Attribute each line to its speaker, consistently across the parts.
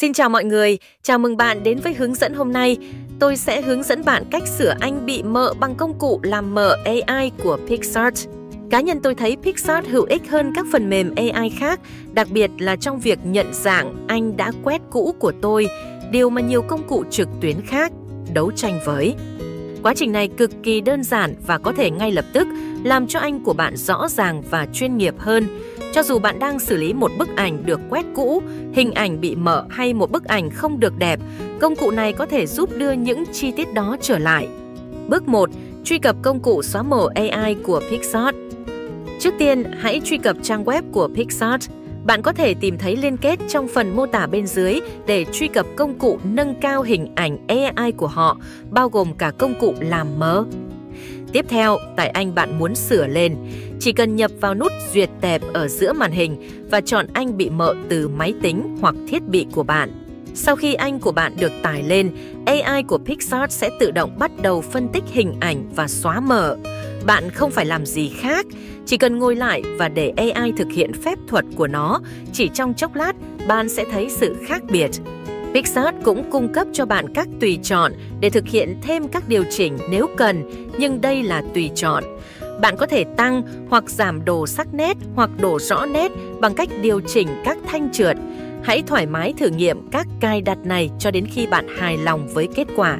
Speaker 1: Xin chào mọi người, chào mừng bạn đến với hướng dẫn hôm nay. Tôi sẽ hướng dẫn bạn cách sửa anh bị mờ bằng công cụ làm mờ AI của Pixart. Cá nhân tôi thấy Pixart hữu ích hơn các phần mềm AI khác, đặc biệt là trong việc nhận dạng anh đã quét cũ của tôi, điều mà nhiều công cụ trực tuyến khác đấu tranh với. Quá trình này cực kỳ đơn giản và có thể ngay lập tức làm cho anh của bạn rõ ràng và chuyên nghiệp hơn. Cho dù bạn đang xử lý một bức ảnh được quét cũ, hình ảnh bị mở hay một bức ảnh không được đẹp, công cụ này có thể giúp đưa những chi tiết đó trở lại. Bước 1. Truy cập công cụ xóa mờ AI của Pixart. Trước tiên, hãy truy cập trang web của Pixart. Bạn có thể tìm thấy liên kết trong phần mô tả bên dưới để truy cập công cụ nâng cao hình ảnh AI của họ, bao gồm cả công cụ làm mờ. Tiếp theo, tại anh bạn muốn sửa lên, chỉ cần nhập vào nút duyệt tẹp ở giữa màn hình và chọn anh bị mờ từ máy tính hoặc thiết bị của bạn. Sau khi anh của bạn được tải lên, AI của Pixar sẽ tự động bắt đầu phân tích hình ảnh và xóa mờ. Bạn không phải làm gì khác, chỉ cần ngồi lại và để AI thực hiện phép thuật của nó, chỉ trong chốc lát bạn sẽ thấy sự khác biệt. Pixar cũng cung cấp cho bạn các tùy chọn để thực hiện thêm các điều chỉnh nếu cần, nhưng đây là tùy chọn. Bạn có thể tăng hoặc giảm đồ sắc nét hoặc đồ rõ nét bằng cách điều chỉnh các thanh trượt. Hãy thoải mái thử nghiệm các cài đặt này cho đến khi bạn hài lòng với kết quả.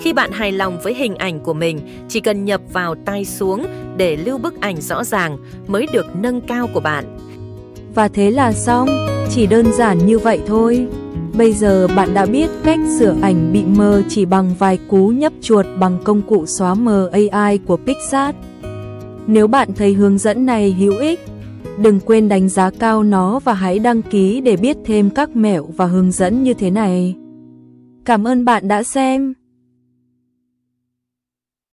Speaker 1: Khi bạn hài lòng với hình ảnh của mình, chỉ cần nhập vào tay xuống để lưu bức ảnh rõ ràng mới được nâng cao của bạn.
Speaker 2: Và thế là xong, chỉ đơn giản như vậy thôi. Bây giờ bạn đã biết cách sửa ảnh bị mờ chỉ bằng vài cú nhấp chuột bằng công cụ xóa mờ AI của Pixar. Nếu bạn thấy hướng dẫn này hữu ích, đừng quên đánh giá cao nó và hãy đăng ký để biết thêm các mẹo và hướng dẫn như thế này. Cảm ơn bạn đã xem.